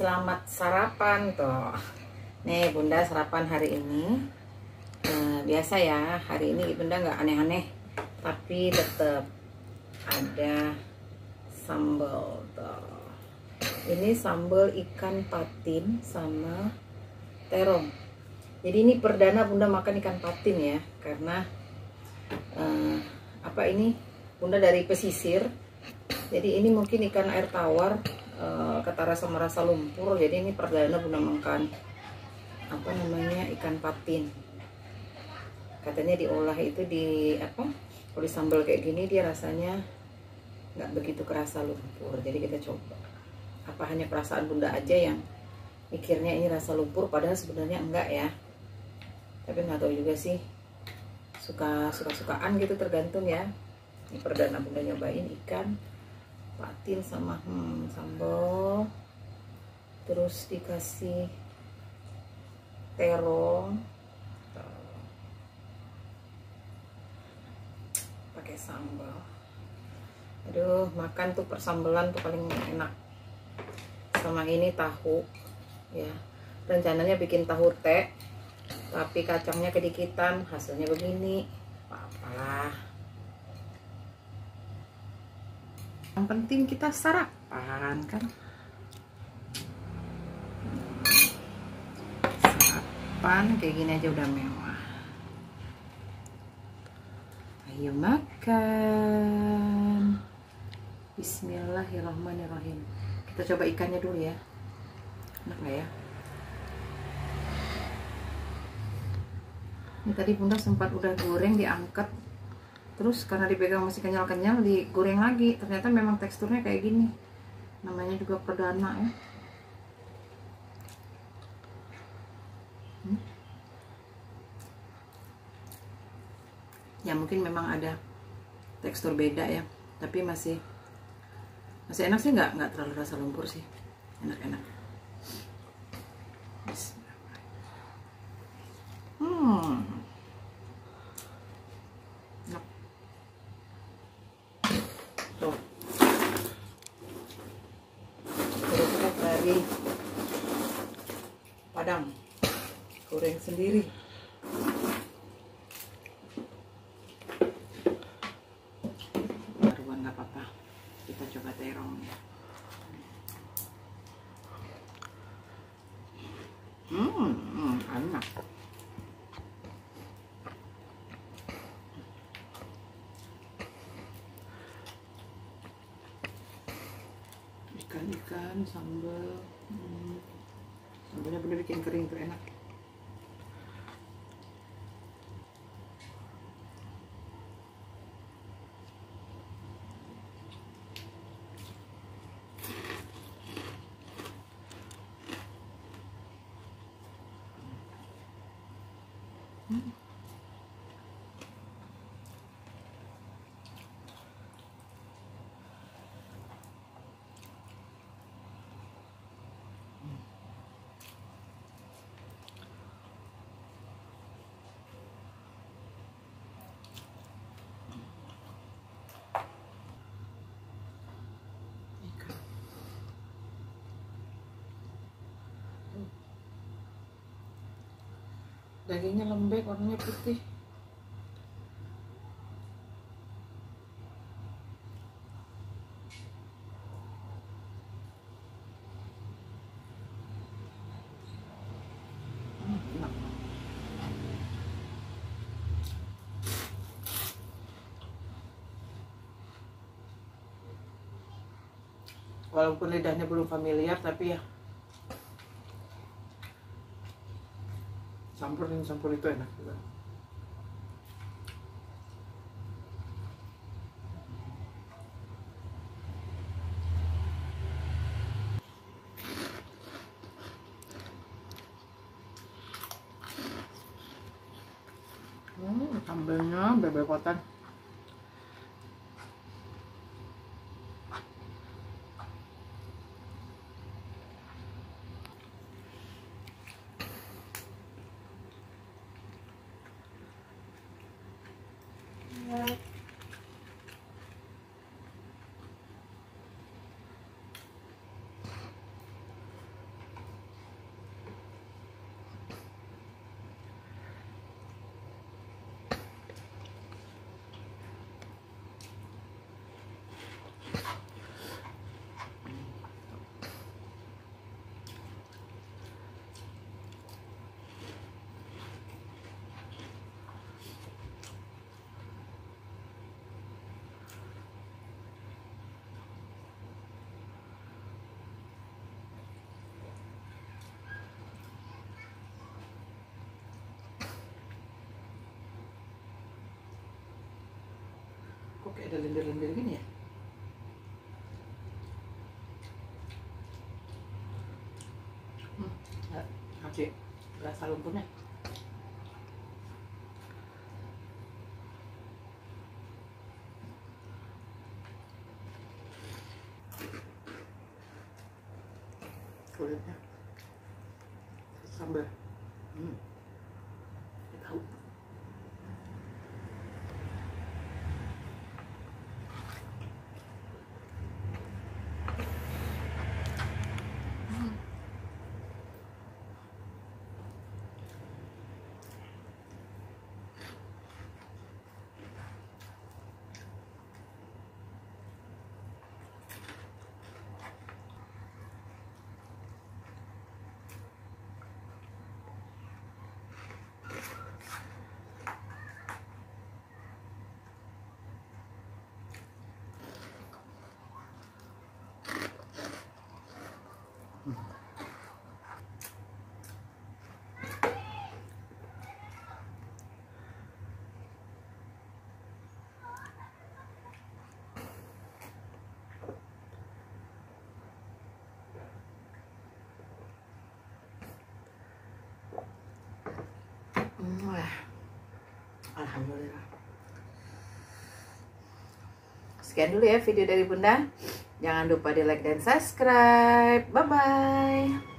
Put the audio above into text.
Selamat sarapan toh. Nih Bunda sarapan hari ini eh, biasa ya. Hari ini Bunda nggak aneh-aneh, tapi tetap ada sambal toh. Ini sambal ikan patin sama terong. Jadi ini perdana Bunda makan ikan patin ya, karena eh, apa ini Bunda dari pesisir. Jadi ini mungkin ikan air tawar ketara sama rasa lumpur. Jadi ini perdana Bunda makan apa namanya ikan patin. Katanya diolah itu di apa? Kalau sambal kayak gini dia rasanya nggak begitu kerasa lumpur. Jadi kita coba. Apa hanya perasaan Bunda aja yang mikirnya ini rasa lumpur padahal sebenarnya enggak ya. Tapi nggak tahu juga sih suka suka sukaan gitu tergantung ya ini perdana bunda nyobain ikan patin sama hmm, sambal. Terus dikasih terong. Pakai sambal. Aduh makan tuh persambelan tuh paling enak. Sama ini tahu ya. Rencananya bikin tahu teh tapi kacangnya kedikitan hasilnya begini. Apalah yang penting kita sarapan kan? Sarapan kayak gini aja udah mewah. Ayo makan. Bismillahirrahmanirrahim. Kita coba ikannya dulu ya. Enak gak ya? Ini tadi bunda sempat udah goreng diangkat terus karena dipegang masih kenyal-kenyal digoreng lagi. Ternyata memang teksturnya kayak gini. Namanya juga perdana ya. Hmm. ya mungkin memang ada tekstur beda ya. Tapi masih masih enak sih. Nggak nggak terlalu rasa lumpur sih. Enak-enak Hmm. Enak. Tuh. Dari Padang. Goreng sendiri. Baruan nggak apa-apa. Kita coba terongnya. Hmm, hmm, enak. Ikan-ikan sambal hmm. sambalnya bener bikin kering tuh enak dagingnya lembek warnanya putih. Walaupun lidahnya belum familiar tapi ya campur campur itu enak. Juga hmm, sambalnya bebekotan ada lendir-lendir gini ya? Hmm, masih rasa lumpurnya. Kulitnya. Sambal. Hmm. tahu Wah. Alhamdulillah. Sekian dulu ya video dari Bunda. Jangan lupa di like dan subscribe. Bye-bye.